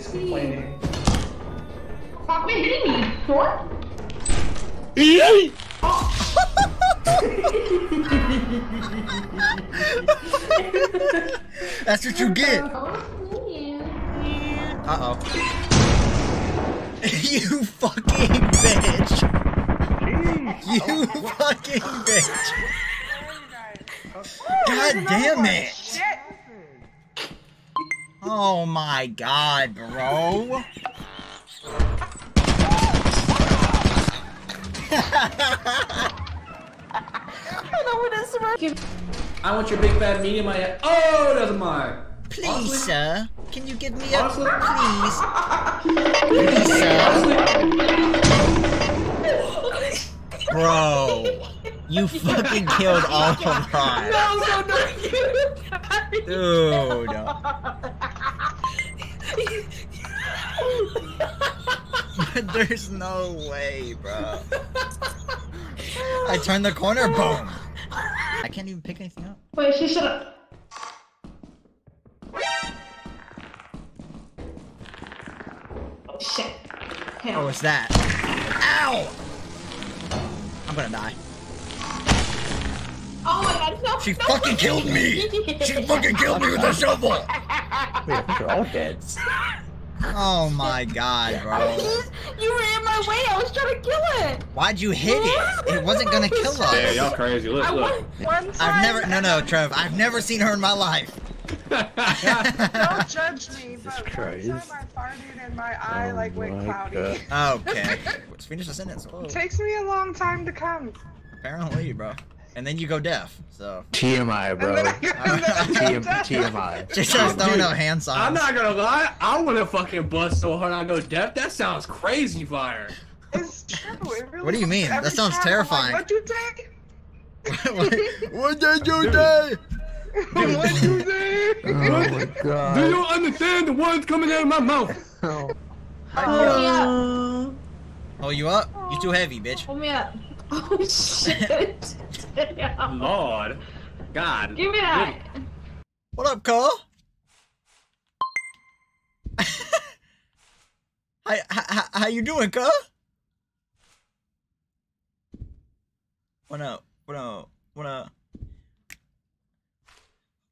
He's complaining. Stop me hitting me, short. That's what you get. Uh oh. you fucking bitch. You fucking bitch. God damn it. Oh my god, bro. I want your big fat medium. I oh, that's mine. Please, Honestly- sir. Can you give me a Honestly- please? Please, sir. Bro. You fucking killed all of mine. No, no, no, you. Dude. There's no way, bro. I turned the corner, boom. I can't even pick anything up. Wait, she should have. Oh shit. Hang Oh, on. it's that. Ow! I'm gonna die. Oh my god, no. She no. fucking killed me! She fucking killed me with a shovel! Wait, I think they're all dead. Oh my god, bro. You were in my way. I was trying to kill it. Why'd you hit it? It wasn't gonna kill us. Yeah, y'all crazy. Look, I look. want. One time, I've never, no, no, Trev, I've never seen her in my life. Don't judge me, but one Christ. time I farted and my eye Oh like went cloudy. God. Okay. Let's finish the sentence. Whoa. Takes me a long time to come. Apparently, bro. And then you go deaf, so. TMI, bro. And then I, and then I TM, TMI. Just starts throwing Dude, out hand signs. I'm not gonna lie. I want to fucking bust so hard I go deaf. That sounds crazy, fire. It's true. It really What do you mean? That sounds terrifying. Like, what you take? what did you do? what did you take? Oh my god. Do you understand the words coming out of my mouth? Oh. Hold me up. Oh, you up? You're too heavy, bitch. Hold me up. Oh shit. Damn. Lord, God. Give me that. What up, Cole? how, how, how you doing, cuz? What up? What up? What up?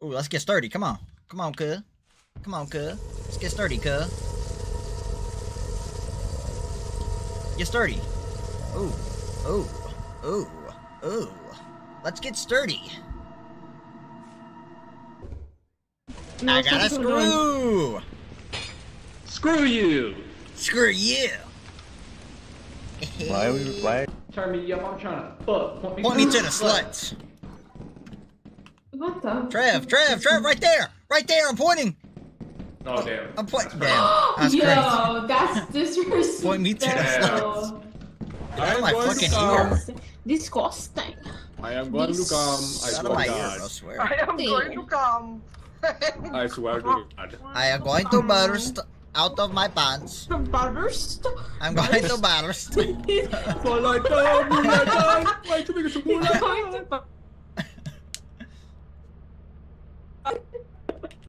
Ooh, let's get sturdy. Come on. Come on, cuz. Come on, cuz. Let's get sturdy, cuz. Get sturdy. Ooh. Ooh. Ooh. Ooh. Let's get sturdy. No, I got a stop doing- screw. Screw you. Screw you. Why are we why Turn me up. I'm trying to fuck. Point me to the sluts. What the? Trev, Trev, Trev, right there. Right there, I'm pointing. Oh damn. I'm pointing. Damn. That's Yo, crazy. that's disrespectful. Point me to the sluts. Get out of my I'm going fucking to ear. come. Disgusting. I am going to come. I swear to ear, God. bro, swear. I am going to come. I swear to God. I am going to burst out of my pants. Butters. I'm going to burst. For like the moonlight, like to make it